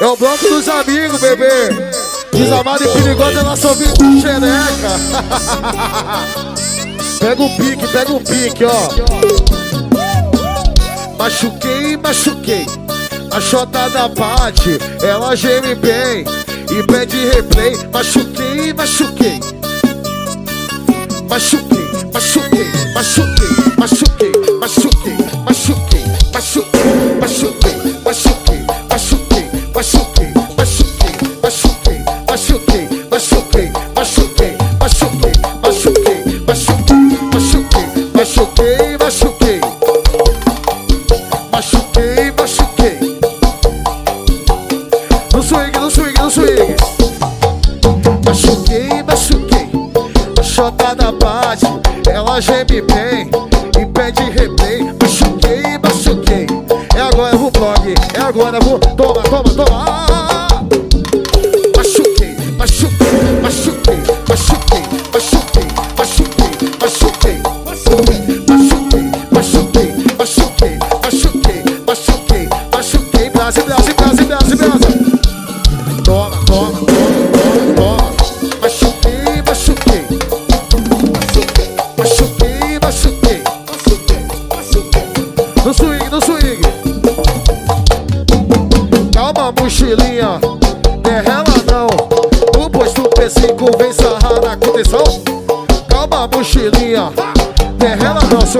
É o bloco dos amigos, bebê. Desamada e perigosa, ela só vive com xereca. pega o pique, pega o pique, ó. Machuquei, machuquei. A chota da parte, ela geme bem e pede replay. Machuquei. Machuquei, machuquei, machuquei, machuquei, machuquei,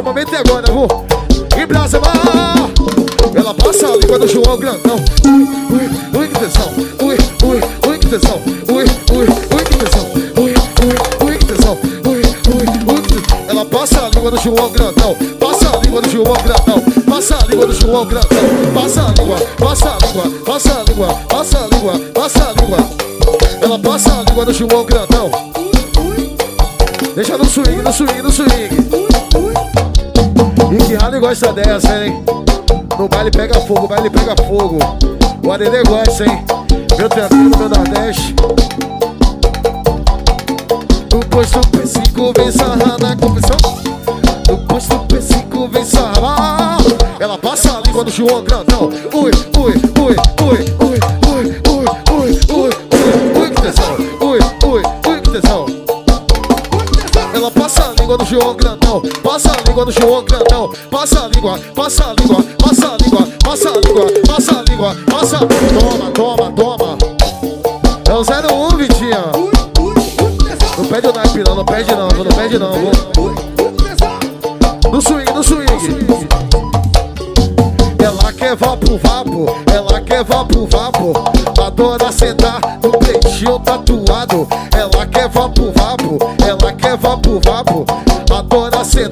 momento é agora, vou. E brasa, ela passa a língua do João Grandão. Ui, ui, ui, que tesão. Ui, ui, ui, que tesão. Ui, ui, ui, que tesão. Ui, ui, ui, que tesão. Ui, ui, ui, que tesão. Ela passa a língua do João Grandão. Passa a língua do João Grandão. Passa a língua do João Grandão. Passa a língua, passa a língua, passa a língua, passa a língua, passa a língua. Ela passa a língua do João Grandão. Deixa no swing, no swing, no swing. Rally gosta dessa, hein? No baile pega fogo, baile pega fogo. O Arelê gosta, hein? Meu tranquilo, meu Nordeste. No posto P5 vem sarrar na confissão. No posto P5 vem sarrar. Ela passa a língua do João Grandão. Ui, ui, ui, ui, língua do João Grandão, passa a língua, passa a língua, passa a língua, passa a língua, passa a língua, passa. Toma, toma, toma. É o 01, Vitinha. Não pede o naipe não, não pede não, não pede não. Vou. No swing, no swing. Ela quer vapo, vapo, ela quer vapo, vapo. Adora sentar no peitinho tatuado. Ela quer vapo, vapo, ela quer vapo, vapo.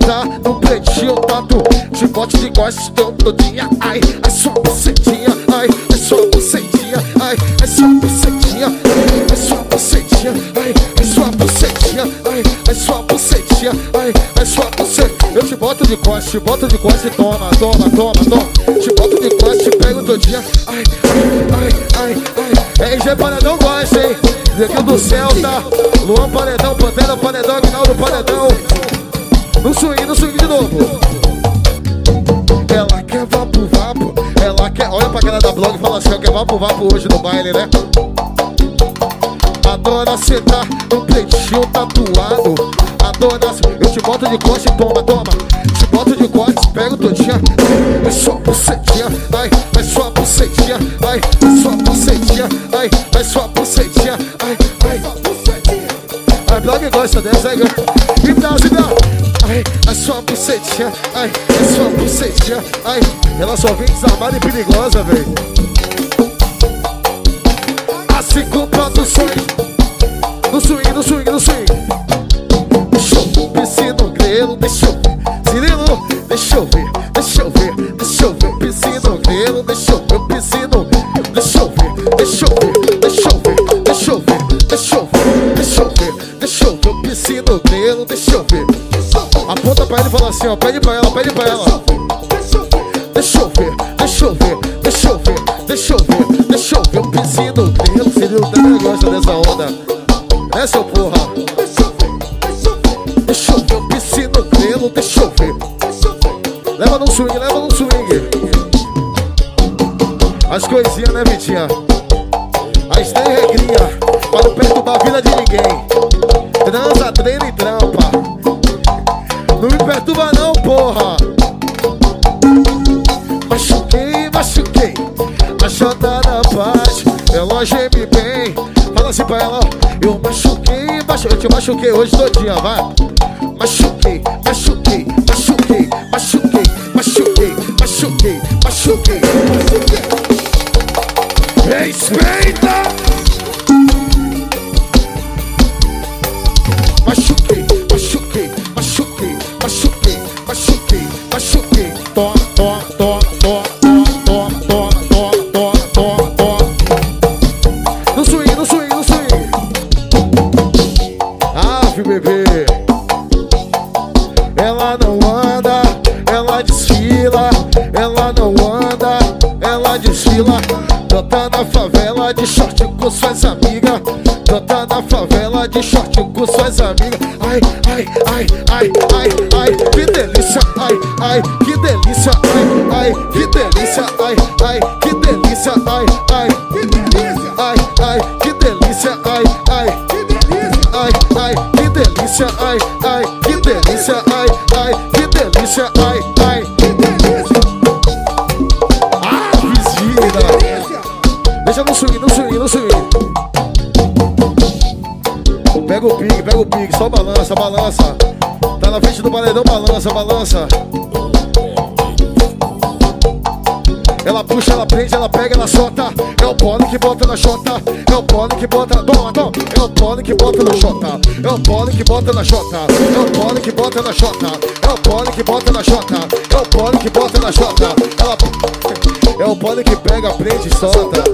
Adora sentar no peitinho tatu. De bote de gosto todinha. Ai, é só bucetinha. Ai, é só bucetinha. Ai, é só bucetinha. Ai, é só bucetinha. Ai, é só bucetinha. Ai, é só bucetinha. Ai, é só bucetinha. Eu te boto de costa, te boto de costa toma, toma, toma, toma. Te boto de costa, te pego todinha. Ai, ai, ai, ai. RG Paredão gosta, hein? Neguinho do Celta, Luan Paredão, Pantera Paredão, Aguinaldo Paredão. No swing, novo. Ela quer vapo, vapo. Ela quer. Olha pra cara da blog e fala assim: ó, quer vapo, vapo hoje no baile, né? Adora sentar no peitinho tatuado. Adora. Eu te boto de costa e toma, toma. Te boto de costa, pego todinha. É só bucetinha, ai, é só bucetinha, ai, é só bucetinha, ai, é só bucetinha, ai, ai. A blog gosta dessa, aí, e Brasil, Ai, a sua bucetinha, ai, a sua bucetinha, ai. Ela só vem desarmada e perigosa, velho. Assim comprando o swing. No swing, no swing, no swing. Deixou, pensei no grelo, deixou. Cirilo, deixou ver. Assim, ó, pede pra ela, pede pra ela. Deixa eu ver, deixa eu ver, deixa eu ver, deixa eu ver, deixa eu ver o piscino grelo. Cirilo também gosta dessa onda. É seu porra. Deixa eu ver o piscino grelo, deixa eu ver. Leva no swing, leva no swing. As coisinhas, né, Machuquei, machuquei A chota na paz Ela geme bem Fala assim pra ela, Eu machuquei, machuquei Eu te machuquei hoje todinha, vai. Machuquei, machuquei, machuquei Machuquei, machuquei, machuquei Machuquei, machuquei. Respeita! Ela não anda, ela desfila. Ela não anda, ela desfila. Canta na favela de short com suas amigas. Canta na favela de short com suas amigas. Ai, ai, ai, ai, ai, ai, que delícia. Ai, ai, que delícia. Ai, ai, que delícia. Ai, ai, que delícia. Ai, ai, que delícia. Ai, ai, que delícia. Ai, ai, que delícia. Ai, ai, que delícia. Ai, Pega o pique, só balança, balança. Tá na frente do paredão, balança, balança. Ela puxa, ela prende, ela pega, ela solta. É o pole que bota na chota. É o pole que bota. Toma, toma. É o pole que bota na chota. É o pole que bota na chota. É o pole que bota na chota. É o pole que bota na chota. É o pole que bota na chota. Ela é o pole que pega, prende e solta.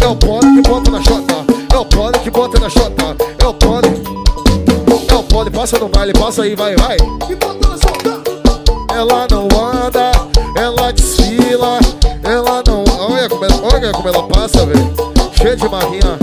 É o pole que bota na chota. O pole que bota na chota. É o pole. É o pole, passa no baile, passa aí, vai, vai. Ela não anda, ela desfila, ela não. Olha como ela, olha como ela passa, velho. Cheia de marrinha.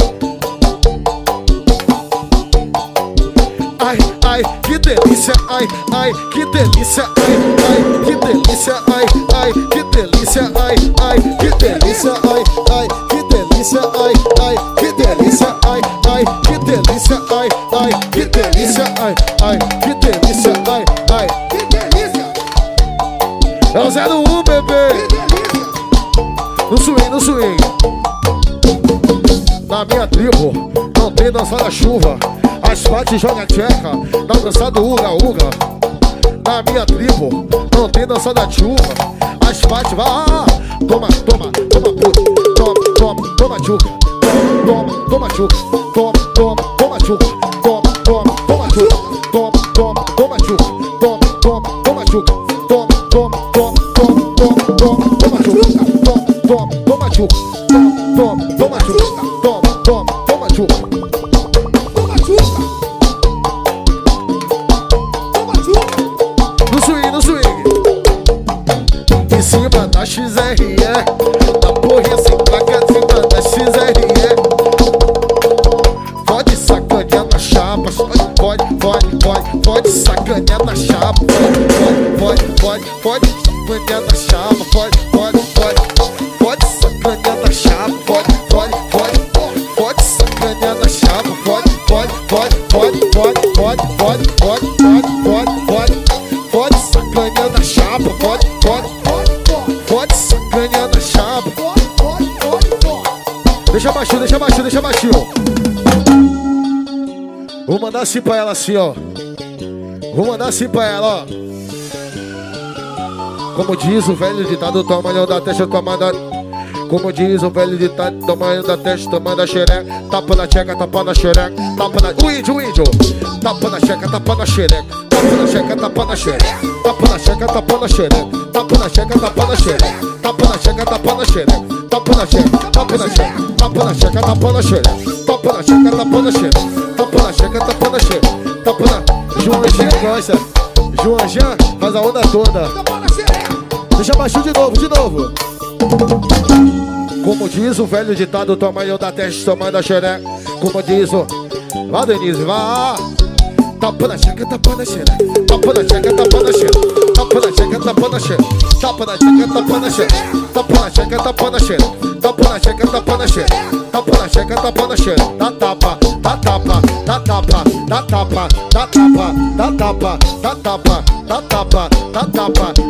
Ai, ai, que delícia, ai, ai, que delícia, ai, ai, que delícia, ai, ai, que delícia, ai, ai, que delícia, ai, ai, que delícia, ai, ai, que delícia, ai, ai, que delícia, ai, ai, que delícia, ai, ai, que delícia, ai, ai. Que delícia. É o 01, bebê. No swing, no swing. Na minha tribo, não tem dança na chuva. As partes joga tcheca, na dança do uga uga. Na minha tribo, não tem dança da chuva. As partes vai, ah, toma, toma, toma puta, toma, toma, toma tchuca, toma, toma tchuca, toma, toma, toma tchuca, toma, toma, toma tchuca, toma, toma, toma tchuca, toma, toma, toma tchuca, toma, toma, toma, toma, toma, toma, toma tchuca, toma, toma, toma tchuca, toma, toma, tchuca, toma, toma, toma chuca. Chuca. No swing, no swing. Em cima da XRE. Pode, pode, sacanear na chapa. Pode, pode, pode. Pode sacanear na chapa. Pode, pode, pode. Pode sacanear na chapa. Pode, pode, pode, pode, pode, pode, pode, pode, pode, pode, pode. Pode sacanear na chapa. Pode, pode, Pode, pode. sacanear na chapa. Pode, pode, pode. Deixa baixinho, deixa baixinho, deixa baixinho. Vou mandar assim pra ela assim, ó. Vou mandar assim pra ela, ó. Como diz o velho ditado, tamanho da testa, tomada. Como diz o velho ditado, tamanho da testa, tomando a xereca. Tapa na tcheca, tapa na xereca. Tapa na. O índio, índio. Tapa na tcheca, tapa na xereca. Tapa na tcheca, tapa na xereca. Tapa na tcheca, tapa na xereca. Tapa na tcheca, tapa na xereca. Tapa na tcheca, tapa na xereca. Tapa na tcheca, tapa na xereca. Tapa na tcheca, tapa na xereca. Tapa na tcheca, tapa na xereca. Tapa na tcheca, tapa na xereca. Tapa na. João Jean gosta. João Jean faz a onda toda. Tapa. Deixa baixinho de novo, de novo. Como diz o velho ditado, tamanho da testa, tamanho da xereca. Como diz o. Vá, Denise, vá. Tapa na xereca, tapa na xereca. Tapa na xereca, tapa na xereca. tapa na xereca, tapa na xereca, tapa na xereca, tapa na xereca, tapa na xereca, tapa na xereca, tapa na xereca, tapa na xereca, tapa na xereca, tapa na xereca, dá tapa, dá tapa, dá tapa, dá tapa, dá tapa, dá tapa, dá tapa, dá tapa, dá tapa,